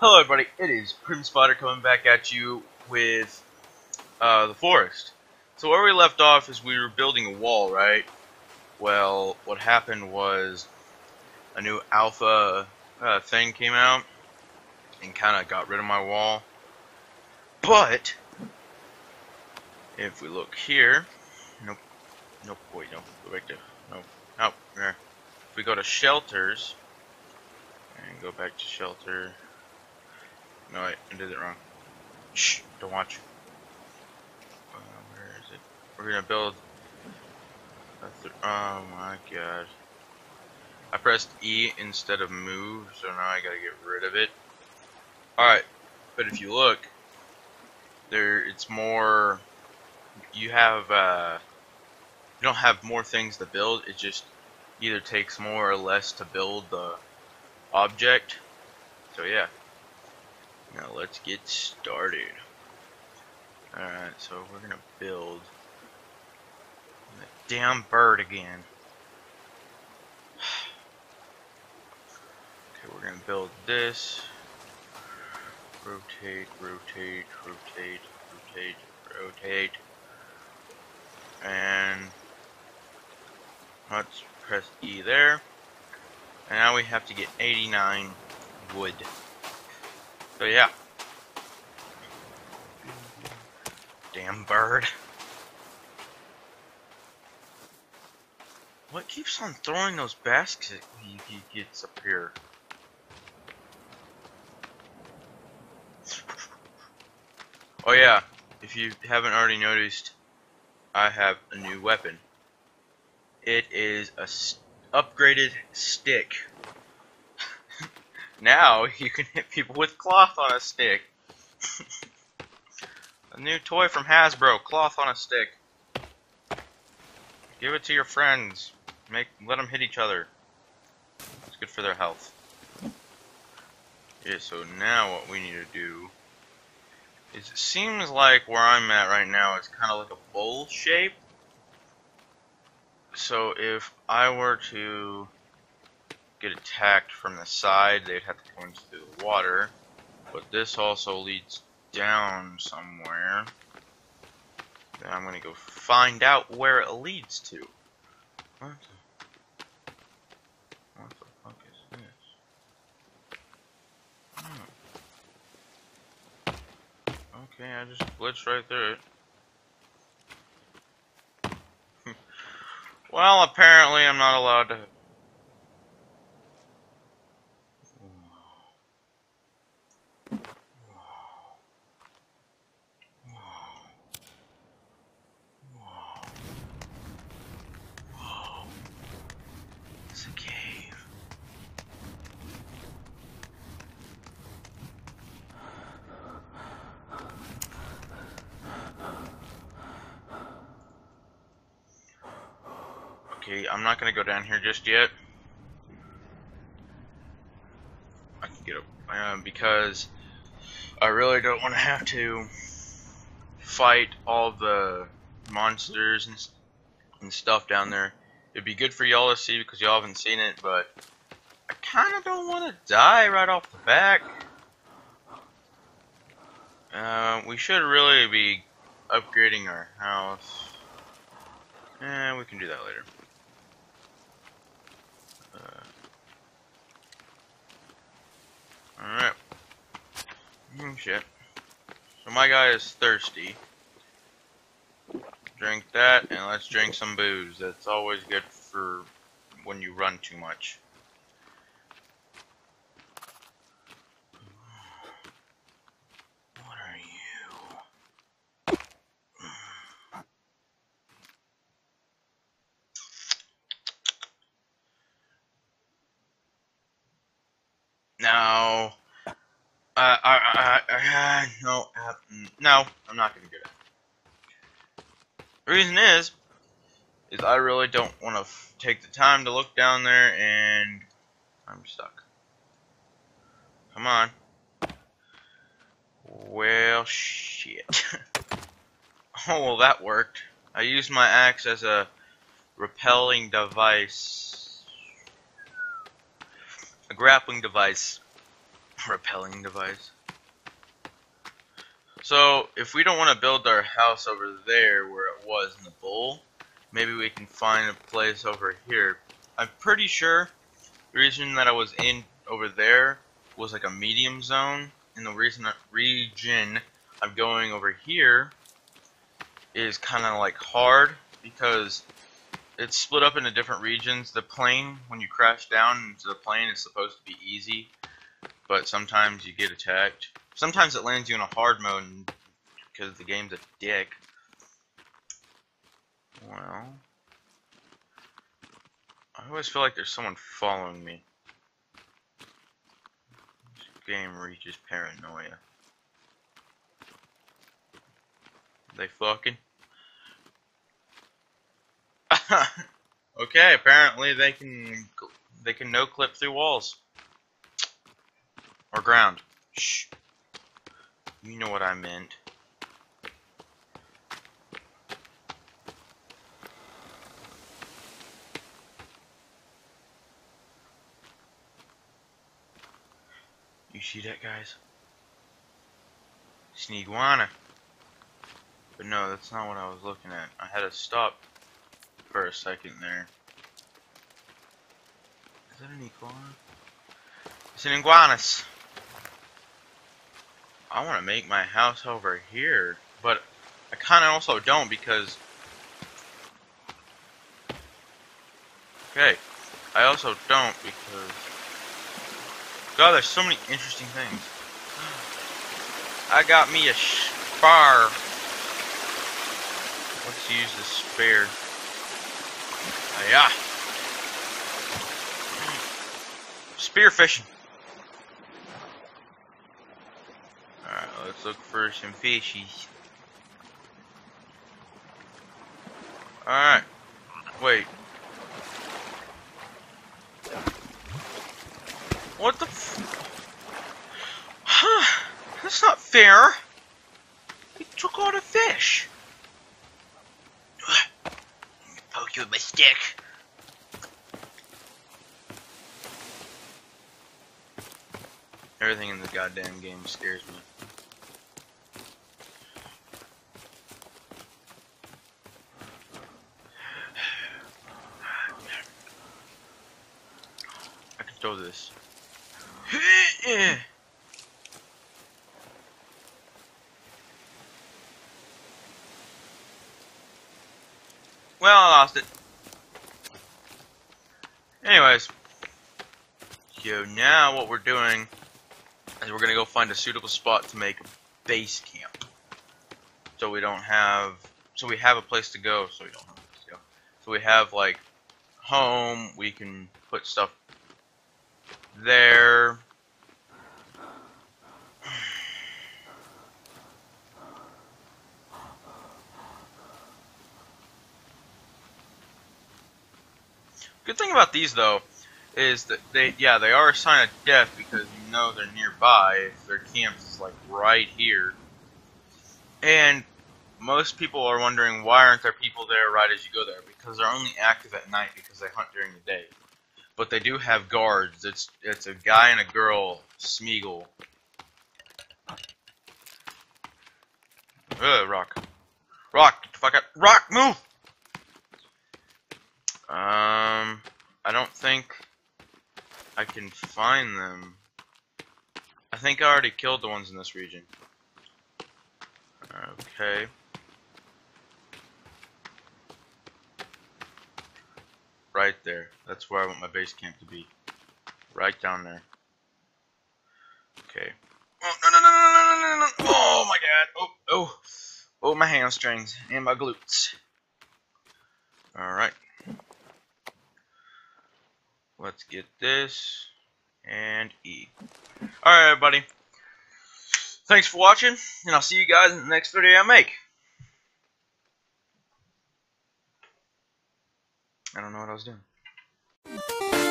Hello everybody, it is Prim coming back at you with uh, the forest. So where we left off is we were building a wall, right? Well, what happened was a new alpha uh, thing came out and kind of got rid of my wall. But, if we look here, nope, nope, wait, no, go back to, nope, nope, there. If we go to shelters, and go back to shelter, no, wait, I did it wrong. Shh, don't watch. Uh, where is it? We're gonna build. oh my god. I pressed E instead of move, so now I gotta get rid of it. Alright, but if you look, there it's more. You have, uh. You don't have more things to build, it just either takes more or less to build the object. So yeah. Now let's get started. Alright, so we're gonna build that damn bird again. Okay, we're gonna build this. Rotate, rotate, rotate, rotate, rotate. And let's press E there. And now we have to get 89 wood. So yeah. Damn bird. What keeps on throwing those baskets he, he gets up here? Oh yeah, if you haven't already noticed, I have a new weapon. It is a upgraded stick. Now you can hit people with cloth on a stick. a new toy from Hasbro, cloth on a stick. Give it to your friends. Make let them hit each other. It's good for their health. Yeah, so now what we need to do is it seems like where I'm at right now is kind of like a bowl shape. So if I were to get attacked from the side, they'd have to come into the water. But this also leads down somewhere. Then I'm gonna go find out where it leads to. What the, what the fuck is this? Hmm. Okay, I just glitched right through it. well, apparently I'm not allowed to Okay, I'm not gonna go down here just yet. I can get up um, because I really don't want to have to fight all the monsters and, and stuff down there. It'd be good for y'all to see because y'all haven't seen it, but I kind of don't want to die right off the back. Uh, we should really be upgrading our house. Eh, we can do that later. Alright. Oh shit. So my guy is thirsty. Drink that, and let's drink some booze. That's always good for when you run too much. No. Uh, uh, uh, uh, no, uh, no, I'm not gonna do it. The reason is, is I really don't want to take the time to look down there and I'm stuck. Come on. Well, shit. oh, well, that worked. I used my axe as a repelling device a grappling device. repelling device. So, if we don't want to build our house over there where it was in the bowl, maybe we can find a place over here. I'm pretty sure the reason that I was in over there was like a medium zone, and the reason region I'm going over here is kind of like hard because it's split up into different regions. The plane, when you crash down into the plane, is supposed to be easy, but sometimes you get attacked. Sometimes it lands you in a hard mode because the game's a dick. Well, I always feel like there's someone following me. This game reaches paranoia. They fucking. okay, apparently they can they can no clip through walls or ground. Shh. You know what I meant. You see that, guys? It's an iguana. But no, that's not what I was looking at. I had to stop for a second there. Is that an iguana? It's an iguanus. I want to make my house over here, but I kind of also don't because... Okay, I also don't because... God, there's so many interesting things. I got me a spar. Let's use the spare. Yeah. Spear fishing. Alright, let's look for some fishies. Alright. Wait. What the Huh. That's not fair. He took all the fish. Poke oh, you with my stick. Everything in the goddamn game scares me. Throw this. Well, I lost it. Anyways. So now what we're doing is we're going to go find a suitable spot to make base camp. So we don't have, so we have a place to go, so we don't have a place to go. So we have like home, we can put stuff there. Good thing about these though is that they yeah they are a sign of death because you know they're nearby. If their camp is like right here, and most people are wondering why aren't there people there right as you go there because they're only active at night because they hunt during the day. But they do have guards. It's it's a guy and a girl, Smeagol. Ugh, rock. Rock, get the fuck out. Rock, move! Um, I don't think I can find them. I think I already killed the ones in this region. Okay. Right there. That's where I want my base camp to be. Right down there. Okay. Oh, no, no, no, no, no, no, no, no. Oh, my God. Oh, oh. Oh, my hamstrings and my glutes. Alright. Let's get this and E. Alright, everybody. Thanks for watching, and I'll see you guys in the next video I make. I don't know what I was doing.